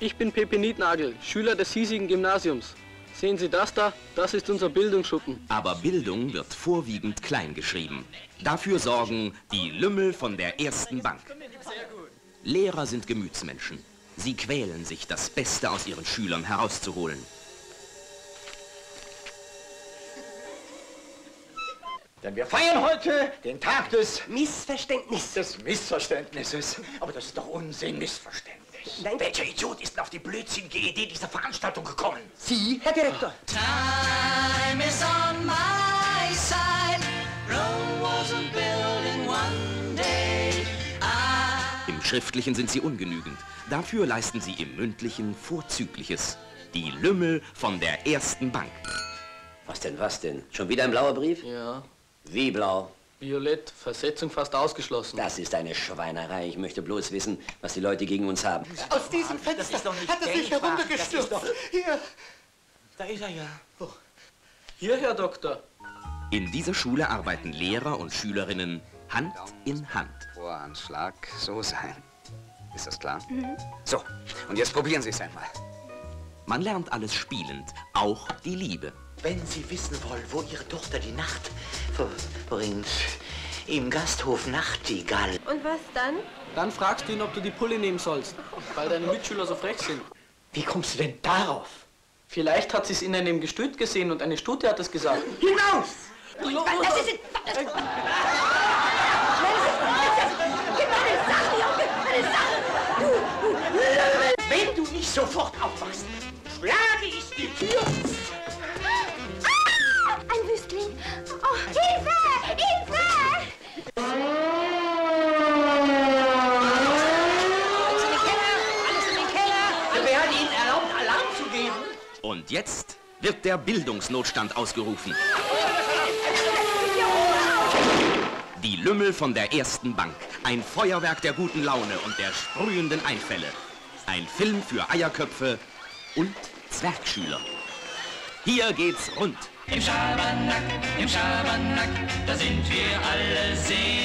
Ich bin Pepe Niednagel, Schüler des hiesigen Gymnasiums. Sehen Sie das da? Das ist unser Bildungsschuppen. Aber Bildung wird vorwiegend klein geschrieben. Dafür sorgen die Lümmel von der ersten Bank. Lehrer sind Gemütsmenschen. Sie quälen sich, das Beste aus ihren Schülern herauszuholen. Denn wir feiern heute den Tag des Missverständnis. des Missverständnisses. Aber das ist doch Unsinn, Missverständnis. Nein. Welcher Idiot ist denn auf die blödsinnige Idee dieser Veranstaltung gekommen? Sie, Herr Direktor. Time is on my side. Rome wasn't built in one day. Im Schriftlichen sind sie ungenügend. Dafür leisten sie im Mündlichen Vorzügliches. Die Lümmel von der ersten Bank. Was denn, was denn? Schon wieder ein blauer Brief? Ja, Wie blau? Violett, Versetzung fast ausgeschlossen. Das ist eine Schweinerei. Ich möchte bloß wissen, was die Leute gegen uns haben. Aus diesem Fenster ist doch nicht hat er sich heruntergestürzt. Hier. Da ist er ja. Hier, Herr Doktor. In dieser Schule arbeiten Lehrer und Schülerinnen Hand in Hand. Voranschlag so sein. Ist das klar? So, und jetzt probieren Sie es einmal. Man lernt alles spielend, auch die Liebe. Wenn Sie wissen wollen, wo Ihre Tochter die Nacht verbringt, im Gasthof Nachtigall. Und was dann? Dann fragst du ihn, ob du die Pulle nehmen sollst, weil deine Mitschüler so frech sind. Wie kommst du denn darauf? Vielleicht hat sie es in einem Gestüt gesehen und eine Stute hat es gesagt. Hinaus! Das ist... Wenn du nicht sofort aufwachst, schlage ich die Tür. Und jetzt wird der Bildungsnotstand ausgerufen. Die Lümmel von der ersten Bank. Ein Feuerwerk der guten Laune und der sprühenden Einfälle. Ein Film für Eierköpfe und Zwergschüler. Hier geht's rund. Im Schabernack, im Schabernack, da sind wir alle sehr